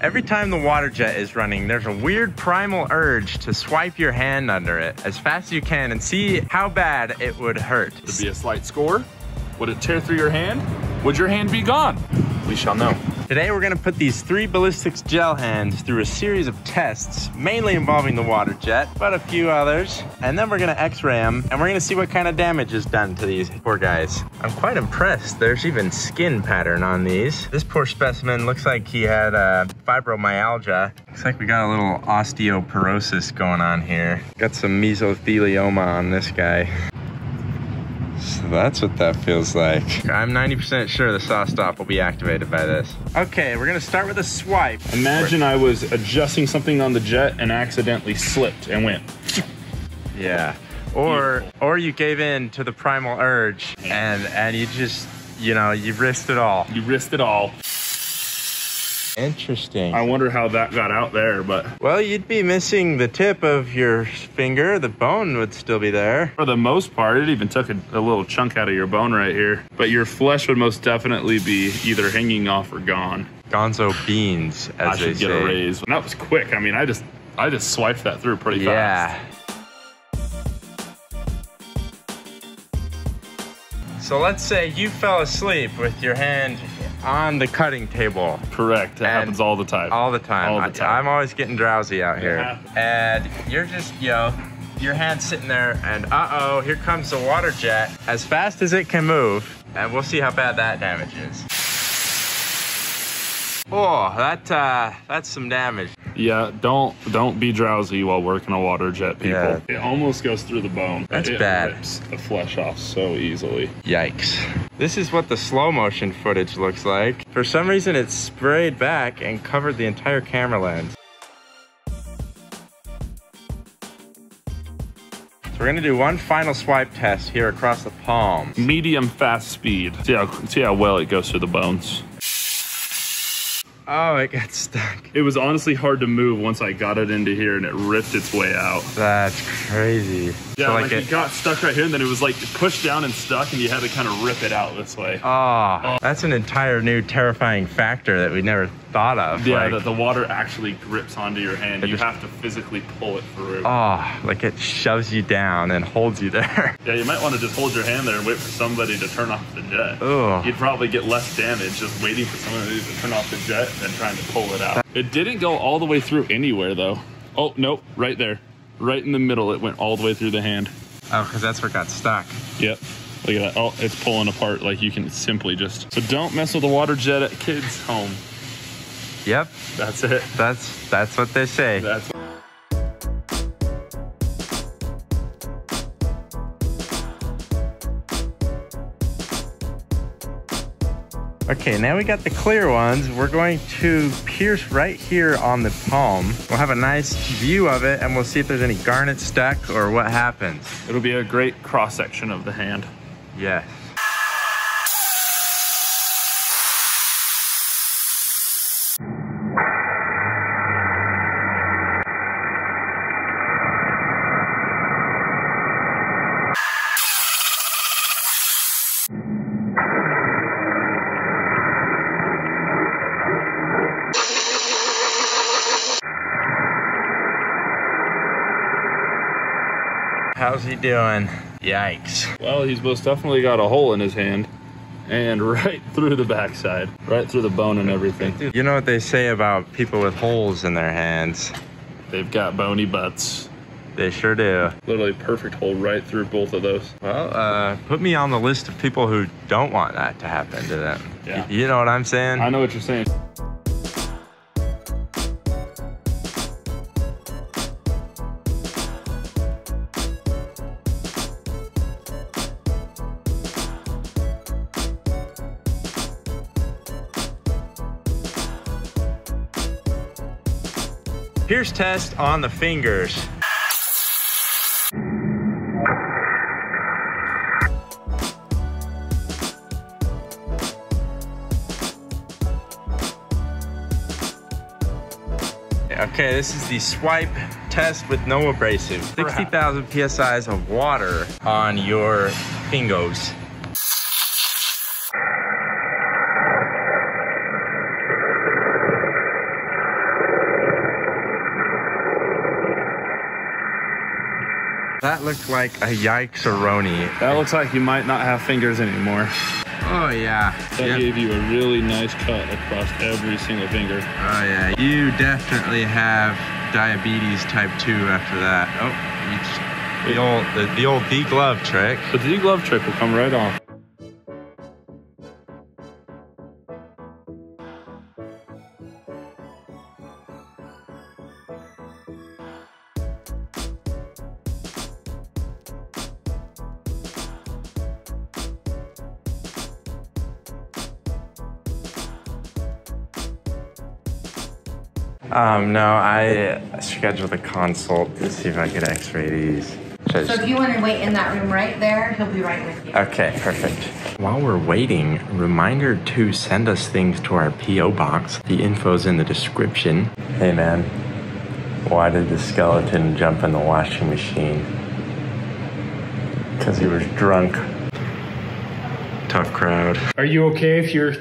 Every time the water jet is running, there's a weird primal urge to swipe your hand under it as fast as you can and see how bad it would hurt. Would be a slight score? Would it tear through your hand? Would your hand be gone? We shall know. Today we're gonna put these three ballistics gel hands through a series of tests, mainly involving the water jet, but a few others. And then we're gonna x-ray them and we're gonna see what kind of damage is done to these poor guys. I'm quite impressed. There's even skin pattern on these. This poor specimen looks like he had uh, fibromyalgia. Looks like we got a little osteoporosis going on here. Got some mesothelioma on this guy. So that's what that feels like. I'm 90% sure the saw stop will be activated by this. Okay, we're gonna start with a swipe. Imagine I was adjusting something on the jet and accidentally slipped and went. Yeah. Or or you gave in to the primal urge and and you just you know you risked it all. You risked it all. Interesting. I wonder how that got out there, but Well, you'd be missing the tip of your finger. The bone would still be there. for the most part, it even took a, a little chunk out of your bone right here. But your flesh would most definitely be either hanging off or gone. Gonzo beans, as I they should get say. a raise. And that was quick. I mean, I just I just swiped that through pretty fast. Yeah. So let's say you fell asleep with your hand on the cutting table Correct. That And happens all the time. all the time. All the time. I, am always getting drowsy out here. happens. And you're just, you know, your hand's sitting there and uh-oh, here comes the water jet as fast as it can move. And we'll see how bad that damage is. Oh, that uh, that's some damage. Yeah, don't don't be drowsy while working a water jet, people. Yeah. It almost goes through the bone. That's it bad. rips the flesh off so easily. Yikes. This is what the slow motion footage looks like. For some reason, it sprayed back and covered the entire camera lens. So we're gonna do one final swipe test here across the palm. Medium fast speed. See how see how well it goes through the bones. Oh, it got stuck. It was honestly hard to move once I got it into here and it ripped its way out. That's crazy. Yeah, So, like, it, it got stuck right here and then it was like pushed down and stuck and you had to kind of rip it out this way. oh, that's an entire new terrifying factor that we never thought of. yeah, like, that the water actually grips onto your hand. You just- have to physically pull it through. oh, like it shoves you down and holds you there. Yeah, you might want to just hold your hand there and wait for somebody to turn off the jet. Ugh. You'd probably get less damage just waiting for somebody to turn off the jet than trying to pull it out. It didn't go all the way through anywhere though. Oh, nope, right there. Right in the middle, it went all the way through the hand. Oh, because that's where it got stuck. Yep. Look at that. Oh, it's pulling apart like you can simply just. So don't mess with the water jet at kids' home. Yep, That's it. that's that's what they say. That's. Okay, now we got the clear ones. We're going to pierce right here on the palm. We'll have a nice view of it and we'll see if there's any garnet stuck or what happens. It'll be a great cross section of the hand. Yes. How's he doing? Yikes. Well, he's most definitely got a hole in his hand. And right through the backside, right through the bone and everything. You know what they say about people with holes in their hands? They've got bony butts. They sure do. Literally perfect hole right through both of those. Well, uh, put me on the list of people who don't want that to happen to them. Yeah. Y- You know what I'm saying? I know what you're saying. Pierce test on the fingers. Okay, this is the swipe test with no abrasive. 60,000 psi's of water on your fingers. That looked like a yikes-a-roni. That looks like you might not have fingers anymore. Oh yeah. That Yep. gave you a really nice cut across every single finger. Oh yeah. You definitely have diabetes type two after that. Oh, you just, the old the, the old D glove trick. But the D glove trick will come right off. Um, no, I scheduled a consult to see if I could X-ray these. So if you want to wait in that room right there, he'll be right with you. Okay, perfect. While we're waiting, reminder to send us things to our P.O. box. The info's in the description. Hey man, why did the skeleton jump in the washing machine? Because he was drunk. Tough crowd. Are you okay if you're?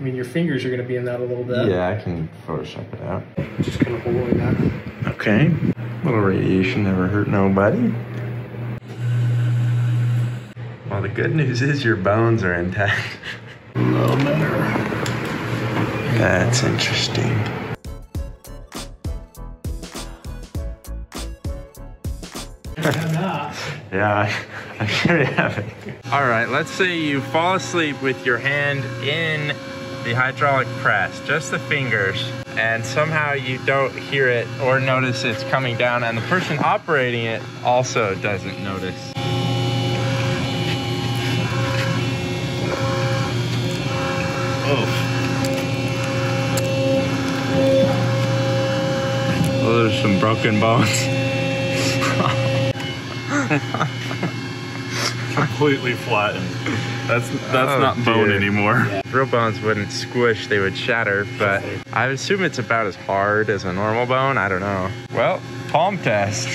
I mean, your fingers are gonna be in that a little bit. Yeah, I can Photoshop it out. Just kind of hold it like that. Okay. little radiation never hurt nobody. Well, the good news is your bones are intact. A little better. That's interesting. Yeah, I'm sure you have it. All right, let's say you fall asleep with your hand in the hydraulic press, just the fingers, and somehow you don't hear it or notice it's coming down, and the person operating it also doesn't notice. Oh. Well, there's some broken bones. Completely flattened. That's that's Oh, not bone dear. anymore. Real bones wouldn't squish, they would shatter, but I assume it's about as hard as a normal bone. I don't know. Well, palm test.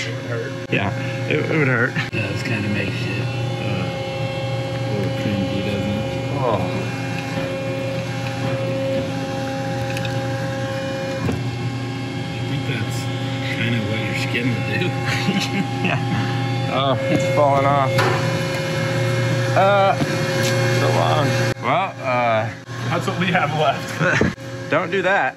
Yeah, it, it would hurt. does kind of make shit uh, a little cringy, doesn't it? Oh. I think that's kind of what your skin would do. yeah. Oh, it's falling off. Uh, so long. Well, uh, That's what we have left. don't do that.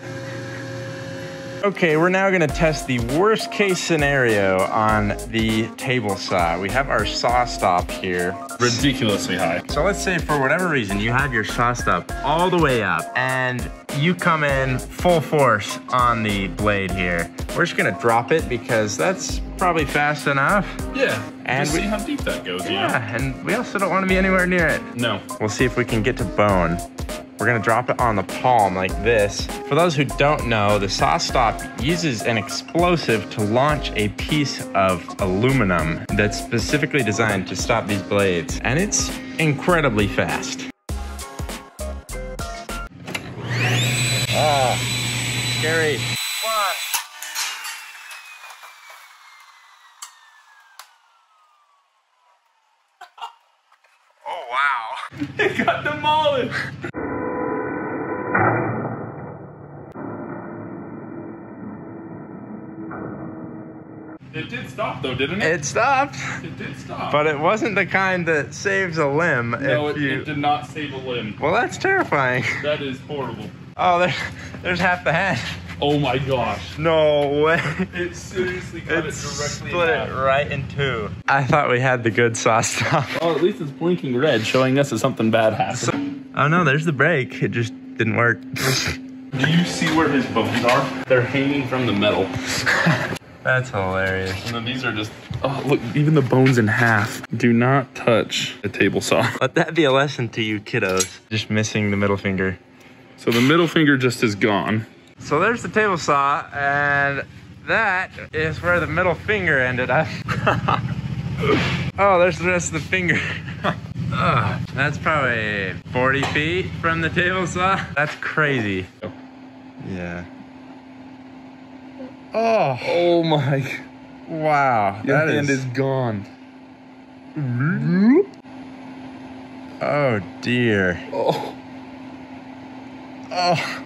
Okay, we're now gonna test the worst case scenario on the table saw. We have our saw stop here. Ridiculously high. So let's say for whatever reason you have your saw stop all the way up and you come in full force on the blade here. We're just gonna drop it because that's probably fast enough. Yeah. And we- see how deep that goes. know? Yeah, and we also don't wanna be anywhere near it. No. We'll see if we can get to bone. We're gonna drop it on the palm like this. For those who don't know, the saw stop uses an explosive to launch a piece of aluminum that's specifically designed to stop these blades. And it's incredibly fast. Ah, scary. One. Oh wow. It got demolished. It did stop though, didn't it? It stopped. It did stop. But it wasn't the kind that saves a limb no, if it, you. it did not save a limb. Well, that's terrifying. That is horrible. Oh, there, there's half the head. Oh my gosh. No way. It seriously cut It it directly split it right in two. I thought we had the good saw stop. Oh, at least it's blinking red, showing us that something bad happened. Oh no, there's the brake. It just didn't work. Do you see where his bones are? They're hanging from the metal. That's hilarious. And then these are just, oh, look, even the bones in half. Do not touch a table saw. Let that be a lesson to you kiddos. Just missing the middle finger. So the middle finger just is gone. So there's the table saw, and that is where the middle finger ended up. oh, there's the rest of the finger. Ugh, that's probably 40 feet from the table saw. That's crazy. Yeah. Oh, Oh my, wow. your That hand is. is gone. Oh, dear. Oh, Oh.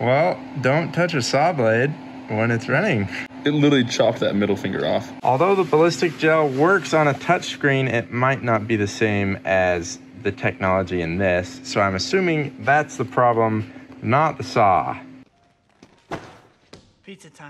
Well, don't touch a saw blade when it's running. It literally chopped that middle finger off. Although the ballistic gel works on a touchscreen, it might not be the same as the technology in this. So I'm assuming that's the problem, not the saw. Pizza time.